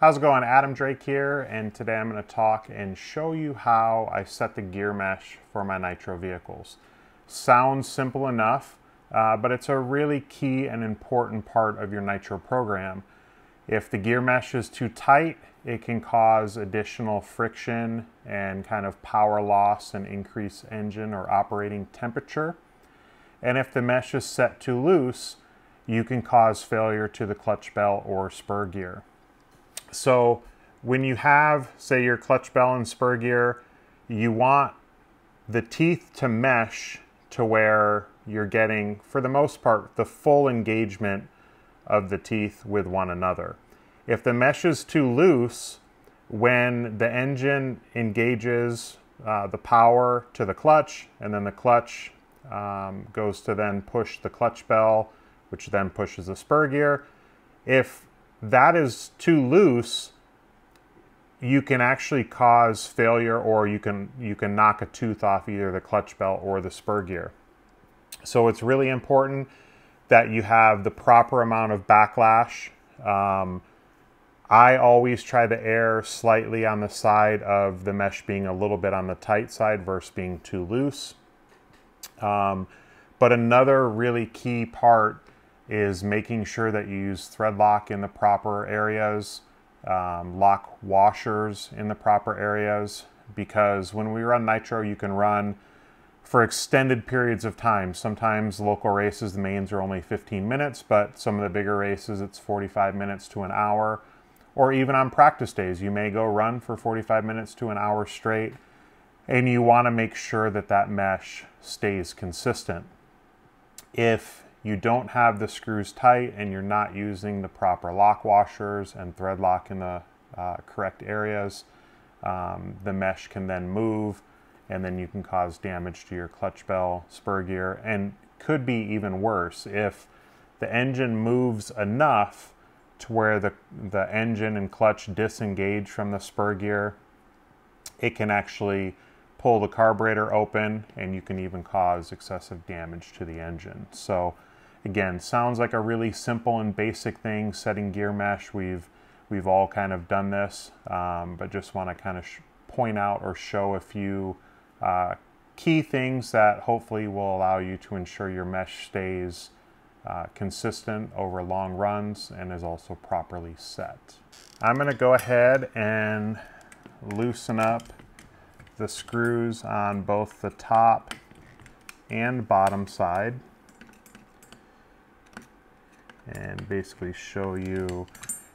How's it going? Adam Drake here, and today I'm going to talk and show you how I set the gear mesh for my Nitro vehicles. Sounds simple enough, uh, but it's a really key and important part of your Nitro program. If the gear mesh is too tight, it can cause additional friction and kind of power loss and increase engine or operating temperature. And if the mesh is set too loose, you can cause failure to the clutch bell or spur gear. So when you have, say, your clutch bell and spur gear, you want the teeth to mesh to where you're getting, for the most part, the full engagement of the teeth with one another. If the mesh is too loose, when the engine engages uh, the power to the clutch, and then the clutch um, goes to then push the clutch bell, which then pushes the spur gear. If that is too loose, you can actually cause failure or you can you can knock a tooth off either the clutch bell or the spur gear. So it's really important that you have the proper amount of backlash. Um, I always try to err slightly on the side of the mesh being a little bit on the tight side versus being too loose. Um, but another really key part is making sure that you use thread lock in the proper areas, um, lock washers in the proper areas, because when we run nitro, you can run for extended periods of time. Sometimes local races, the mains are only 15 minutes, but some of the bigger races, it's 45 minutes to an hour. Or even on practice days, you may go run for 45 minutes to an hour straight, and you want to make sure that that mesh stays consistent. If you don't have the screws tight and you're not using the proper lock washers and thread lock in the uh, correct areas, um, the mesh can then move and then you can cause damage to your clutch bell, spur gear, and could be even worse if the engine moves enough to where the, the engine and clutch disengage from the spur gear, it can actually pull the carburetor open and you can even cause excessive damage to the engine. So Again, sounds like a really simple and basic thing, setting gear mesh. We've, we've all kind of done this, um, but just want to kind of point out or show a few uh, key things that hopefully will allow you to ensure your mesh stays uh, consistent over long runs and is also properly set. I'm going to go ahead and loosen up the screws on both the top and bottom side and basically show you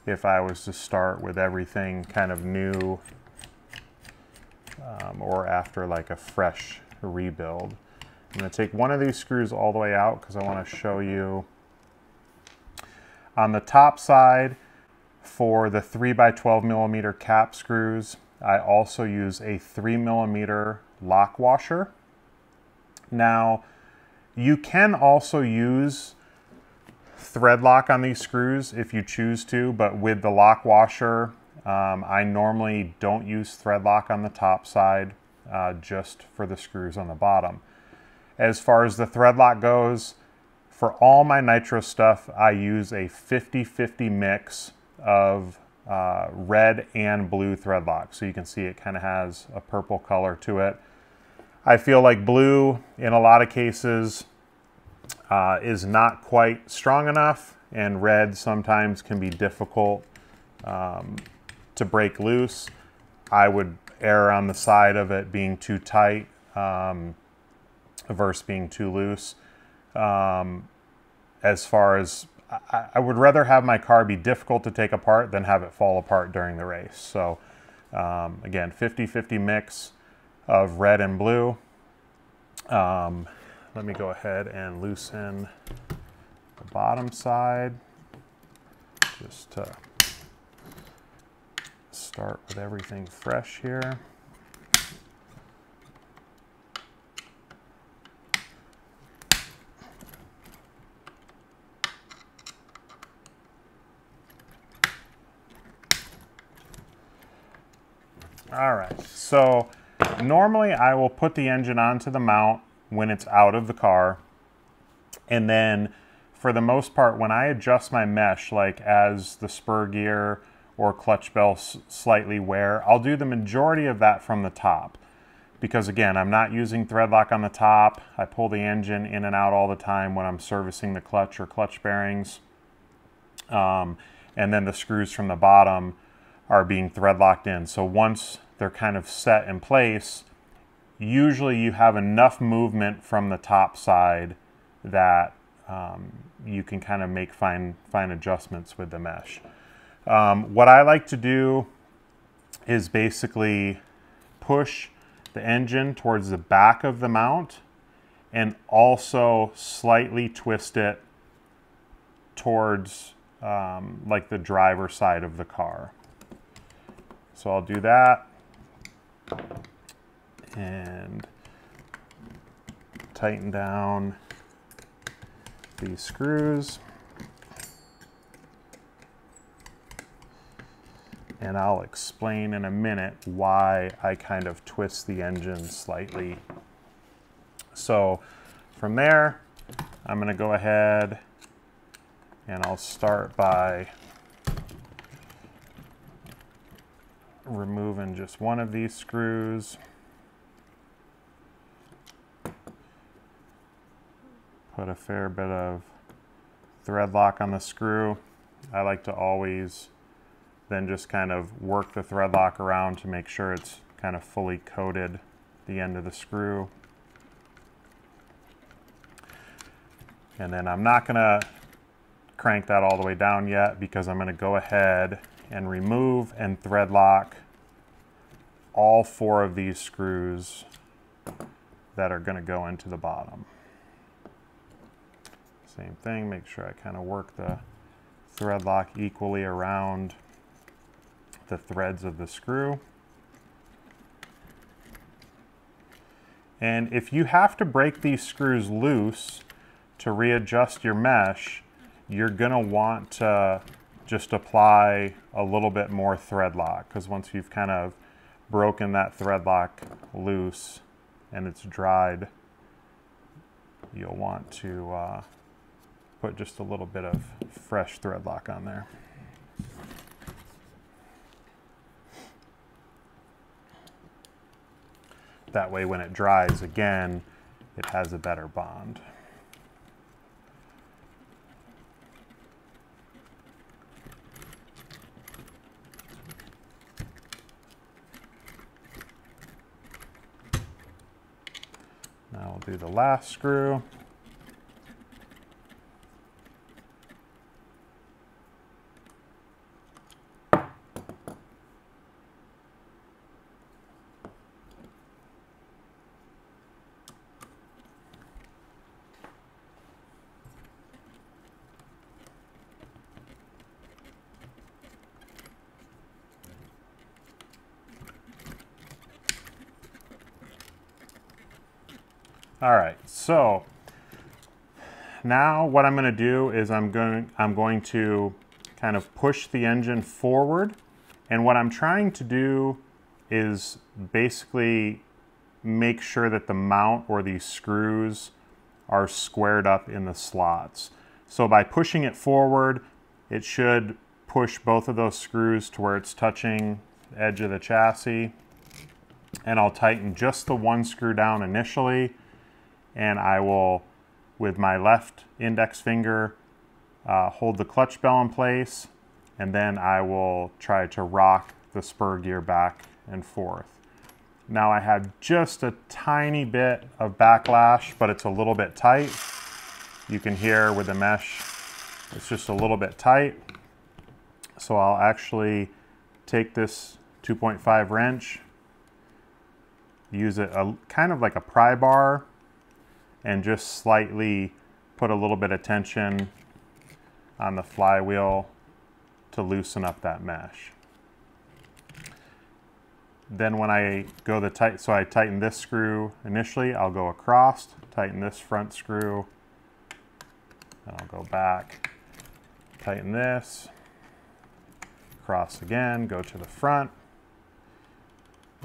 if I was to start with everything kind of new um, or after like a fresh rebuild. I'm going to take one of these screws all the way out because I want to show you on the top side for the 3 by 12 millimeter cap screws I also use a 3 millimeter lock washer. Now you can also use thread lock on these screws if you choose to, but with the lock washer, um, I normally don't use thread lock on the top side, uh, just for the screws on the bottom. As far as the thread lock goes, for all my nitro stuff, I use a 50-50 mix of uh, red and blue thread lock. So you can see it kind of has a purple color to it. I feel like blue, in a lot of cases, uh, is not quite strong enough and red sometimes can be difficult um, to break loose. I would err on the side of it being too tight um, versus being too loose. Um, as far as I, I, would rather have my car be difficult to take apart than have it fall apart during the race. So um, again, 50-50 mix of red and blue. Um, let me go ahead and loosen the bottom side just to start with everything fresh here. All right, so normally I will put the engine onto the mount when it's out of the car. And then for the most part, when I adjust my mesh, like as the spur gear or clutch bell slightly wear. I'll do the majority of that from the top because again, I'm not using thread lock on the top. I pull the engine in and out all the time when I'm servicing the clutch or clutch bearings. Um, and then the screws from the bottom are being thread locked in. So once they're kind of set in place, usually you have enough movement from the top side that um, you can kind of make fine, fine adjustments with the mesh. Um, what I like to do is basically push the engine towards the back of the mount and also slightly twist it towards um, like the driver side of the car. So I'll do that and tighten down these screws. And I'll explain in a minute why I kind of twist the engine slightly. So from there, I'm going to go ahead and I'll start by removing just one of these screws. Put a fair bit of thread lock on the screw. I like to always then just kind of work the thread lock around to make sure it's kind of fully coated the end of the screw. And then I'm not going to crank that all the way down yet because I'm going to go ahead and remove and thread lock all four of these screws that are going to go into the bottom. Same thing, make sure I kind of work the thread lock equally around the threads of the screw. And if you have to break these screws loose to readjust your mesh, you're gonna want to just apply a little bit more thread lock because once you've kind of broken that thread lock loose and it's dried, you'll want to uh, put just a little bit of fresh thread lock on there. That way when it dries again, it has a better bond. Now we'll do the last screw. All right, so now what I'm going to do is I'm going, I'm going to kind of push the engine forward. And what I'm trying to do is basically make sure that the mount or these screws are squared up in the slots. So by pushing it forward, it should push both of those screws to where it's touching the edge of the chassis. And I'll tighten just the one screw down initially and I will, with my left index finger, uh, hold the clutch bell in place, and then I will try to rock the spur gear back and forth. Now I have just a tiny bit of backlash, but it's a little bit tight. You can hear with the mesh, it's just a little bit tight. So I'll actually take this 2.5 wrench, use it a, kind of like a pry bar and just slightly put a little bit of tension on the flywheel to loosen up that mesh. Then when I go the tight, so I tighten this screw initially, I'll go across, tighten this front screw, and I'll go back, tighten this, cross again, go to the front,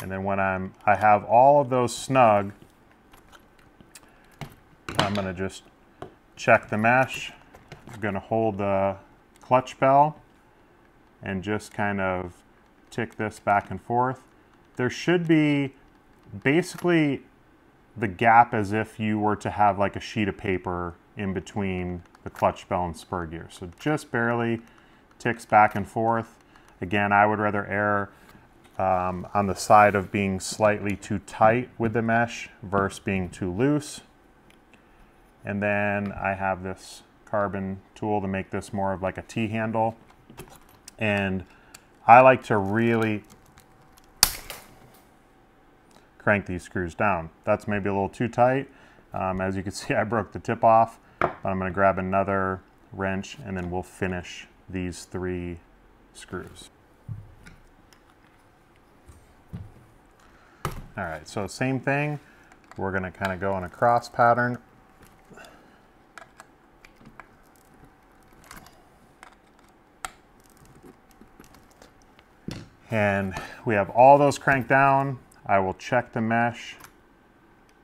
and then when I'm, I have all of those snug, I'm going to just check the mesh. I'm going to hold the clutch bell and just kind of tick this back and forth. There should be basically the gap as if you were to have like a sheet of paper in between the clutch bell and spur gear. So just barely ticks back and forth. Again, I would rather err um, on the side of being slightly too tight with the mesh versus being too loose. And then I have this carbon tool to make this more of like a T-handle. And I like to really crank these screws down. That's maybe a little too tight. Um, as you can see, I broke the tip off. But I'm going to grab another wrench and then we'll finish these three screws. All right, so same thing. We're going to kind of go in a cross pattern. And we have all those cranked down. I will check the mesh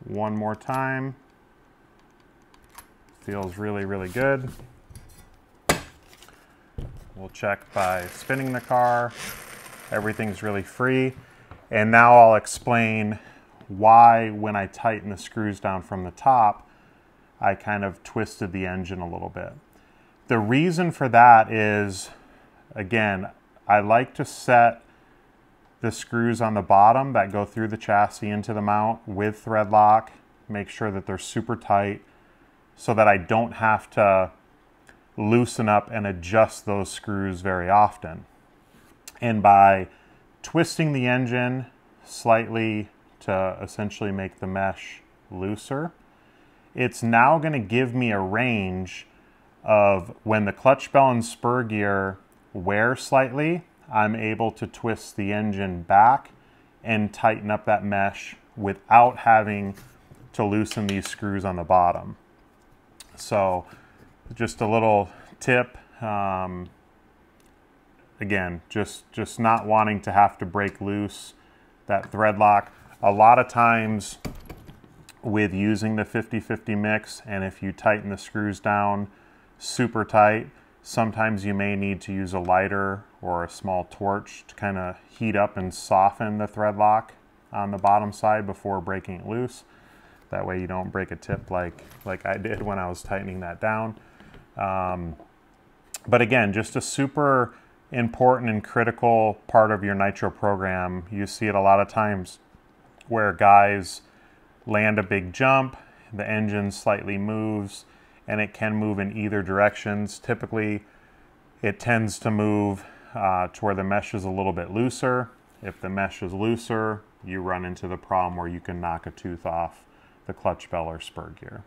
one more time. Feels really, really good. We'll check by spinning the car. Everything's really free. And now I'll explain why when I tighten the screws down from the top, I kind of twisted the engine a little bit. The reason for that is, again, I like to set the screws on the bottom that go through the chassis into the mount with thread lock. Make sure that they're super tight so that I don't have to loosen up and adjust those screws very often. And by twisting the engine slightly to essentially make the mesh looser, it's now going to give me a range of when the clutch bell and spur gear wear slightly, I'm able to twist the engine back and tighten up that mesh without having to loosen these screws on the bottom. So just a little tip. Um, again, just, just not wanting to have to break loose that thread lock. A lot of times with using the 50-50 mix and if you tighten the screws down super tight, sometimes you may need to use a lighter or a small torch to kind of heat up and soften the thread lock on the bottom side before breaking it loose. That way you don't break a tip like, like I did when I was tightening that down. Um, but again, just a super important and critical part of your nitro program. You see it a lot of times where guys land a big jump, the engine slightly moves, and it can move in either directions. Typically, it tends to move uh, to where the mesh is a little bit looser. If the mesh is looser, you run into the problem where you can knock a tooth off the clutch bell or spur gear.